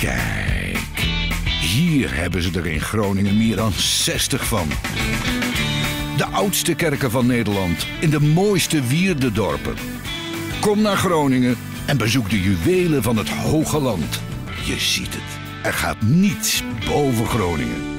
Kijk, hier hebben ze er in Groningen meer dan 60 van. De oudste kerken van Nederland in de mooiste wierdedorpen. Kom naar Groningen en bezoek de juwelen van het Hoge Land. Je ziet het, er gaat niets boven Groningen.